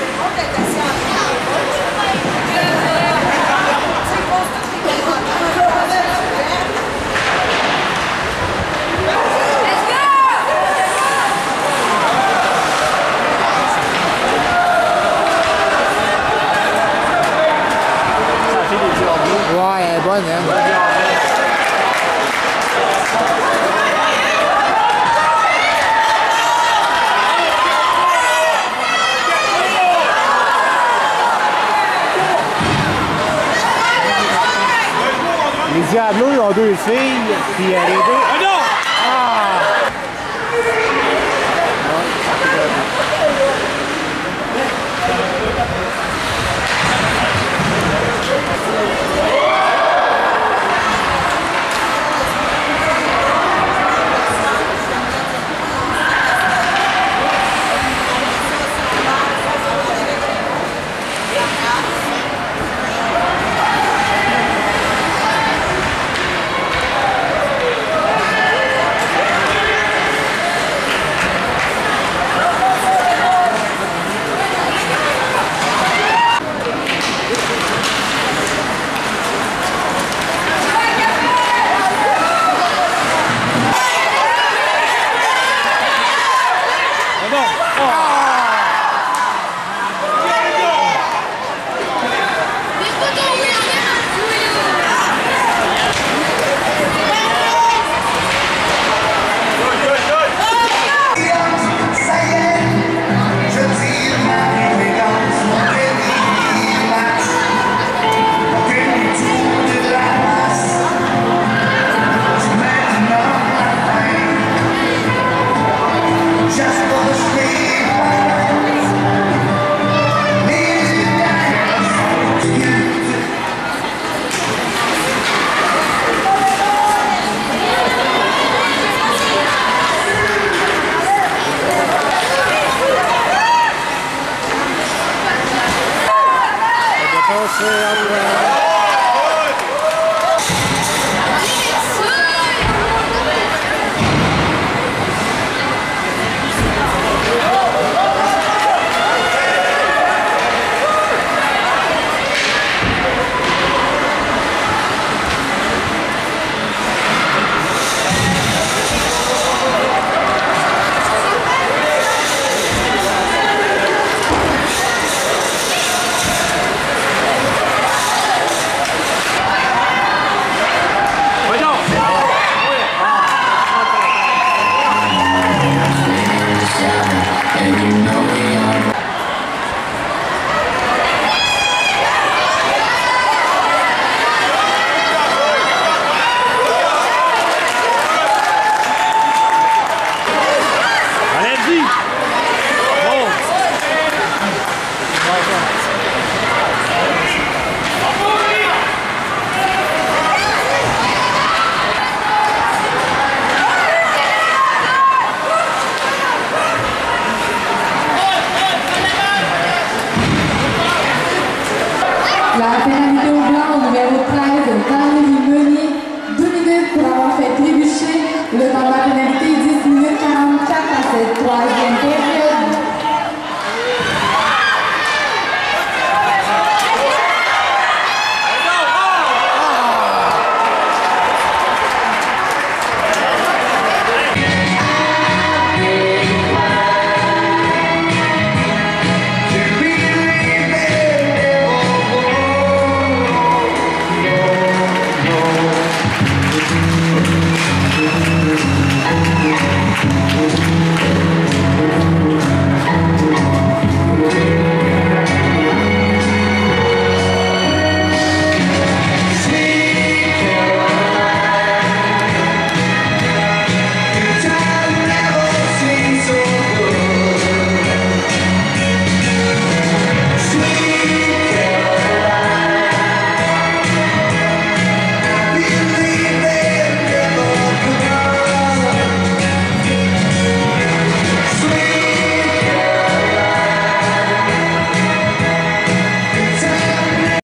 seconda e terza anno, secondo e terza anno, Diablo, ils ont deux filles, puis les deux... Ah non! Ah! Você é o La pénalité au blanc au numéro 13, Valérie Meunier, 2 minutes pour avoir fait trébucher le temps de la pénalité, 10 minutes 44 à cette troisième période.